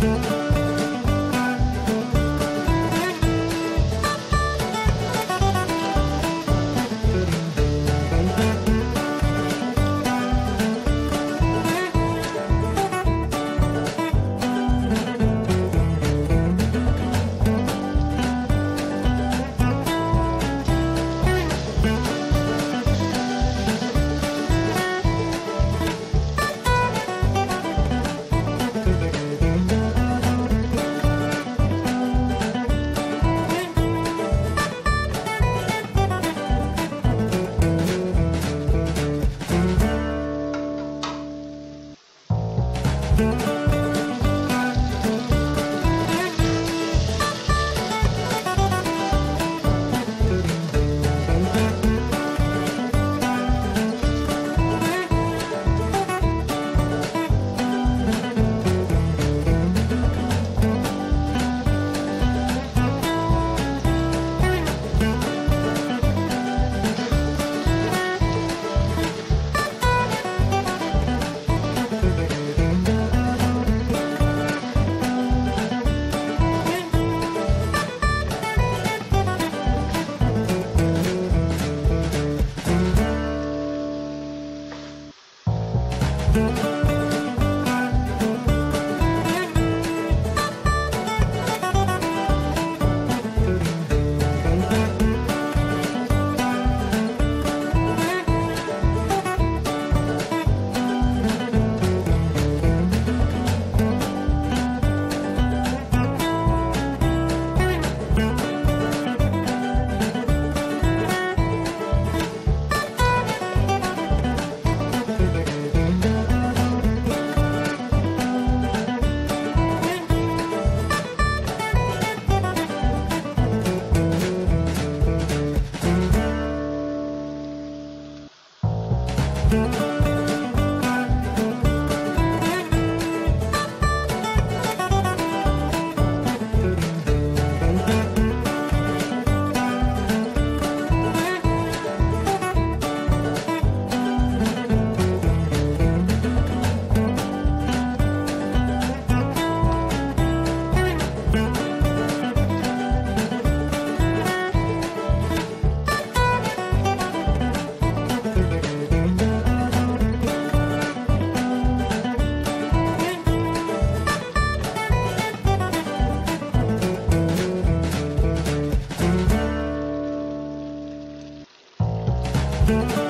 Música You